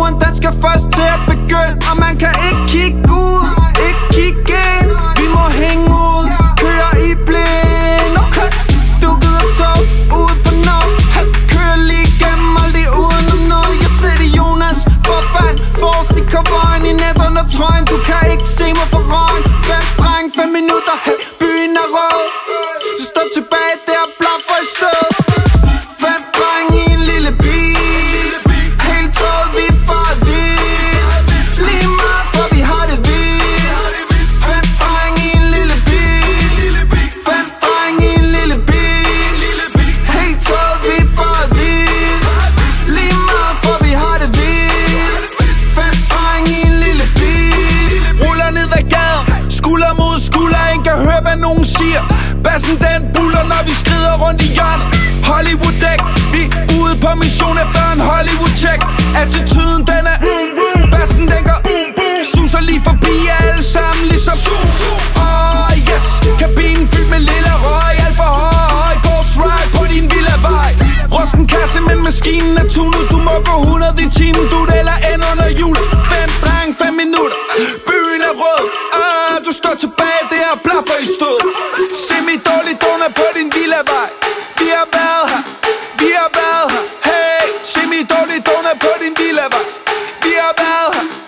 Turen den skal først til at begynde Og man kan ikke kigge ud. Bassen den buller når vi skrider rundt i hjørnet. Hollywood dæk Vi er ude på mission efter en Hollywood check Attituden den er Bassen den går Suser lige forbi alle sammen ligesom Oh yes. Kabinen fyldt med lille røg. Alt for høj. Ghost ride på din villa vej. Rusten kasse, men maskinen er tunet. Du må gå 100 i timen. Du eller end under jul. Fem dreng, fem minutter. Byen er rød. Ah, Du står tilbage der og blaffer Kom med på din lille Vi har været her, vi har været her. Hey, se mig dårligt donut på din lille Vi har været her.